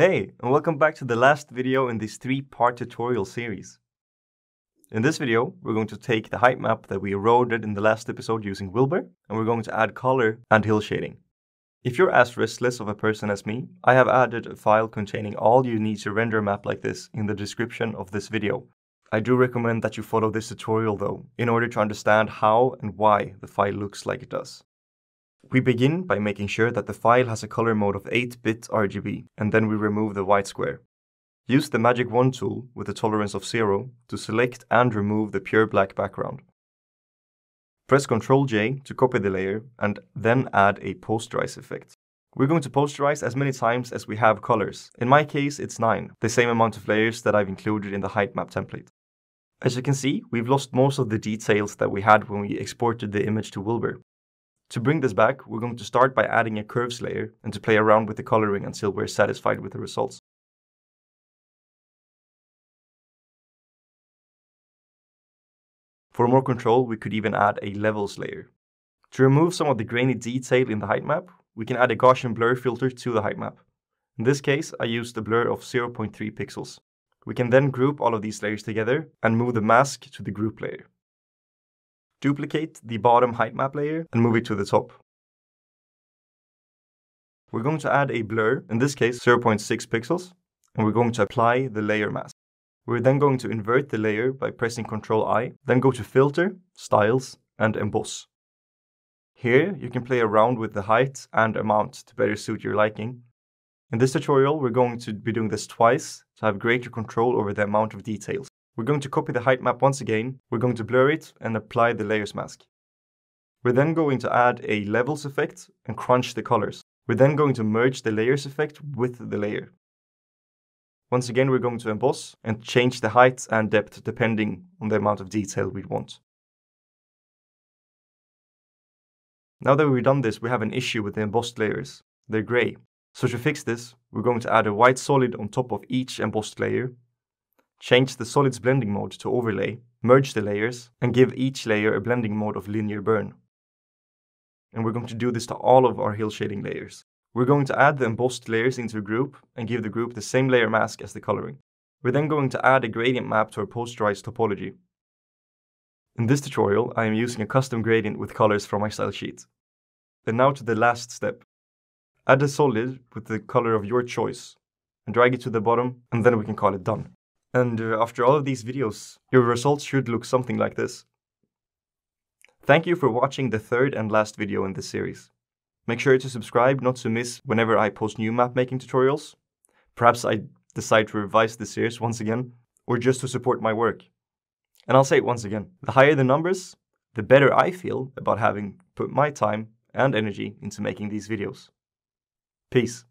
Hey, and welcome back to the last video in this three-part tutorial series. In this video, we're going to take the height map that we eroded in the last episode using Wilbur, and we're going to add color and hill shading. If you're as restless of a person as me, I have added a file containing all you need to render a map like this in the description of this video. I do recommend that you follow this tutorial though, in order to understand how and why the file looks like it does. We begin by making sure that the file has a color mode of 8-bit RGB, and then we remove the white square. Use the Magic Wand tool with a tolerance of 0 to select and remove the pure black background. Press Ctrl J to copy the layer and then add a posterize effect. We're going to posterize as many times as we have colors. In my case, it's 9, the same amount of layers that I've included in the height map template. As you can see, we've lost most of the details that we had when we exported the image to Wilbur. To bring this back, we're going to start by adding a curves layer and to play around with the coloring until we're satisfied with the results. For more control, we could even add a levels layer. To remove some of the grainy detail in the height map, we can add a Gaussian blur filter to the height map. In this case, I used a blur of 0.3 pixels. We can then group all of these layers together and move the mask to the group layer. Duplicate the bottom height map layer and move it to the top. We're going to add a blur, in this case 0.6 pixels, and we're going to apply the layer mask. We're then going to invert the layer by pressing Ctrl I, then go to Filter, Styles, and Emboss. Here, you can play around with the height and amount to better suit your liking. In this tutorial, we're going to be doing this twice to have greater control over the amount of details. We're going to copy the height map once again, we're going to blur it and apply the layers mask. We're then going to add a levels effect and crunch the colors. We're then going to merge the layers effect with the layer. Once again, we're going to emboss and change the height and depth depending on the amount of detail we want. Now that we've done this, we have an issue with the embossed layers. They're grey. So to fix this, we're going to add a white solid on top of each embossed layer Change the solids blending mode to overlay, merge the layers, and give each layer a blending mode of linear burn. And we're going to do this to all of our hill shading layers. We're going to add the embossed layers into a group and give the group the same layer mask as the coloring. We're then going to add a gradient map to our posterized topology. In this tutorial, I am using a custom gradient with colors from my style sheet. And now to the last step. Add a solid with the color of your choice, and drag it to the bottom, and then we can call it done. And uh, after all of these videos, your results should look something like this. Thank you for watching the third and last video in this series. Make sure to subscribe not to miss whenever I post new map making tutorials. Perhaps I decide to revise the series once again, or just to support my work. And I'll say it once again, the higher the numbers, the better I feel about having put my time and energy into making these videos. Peace.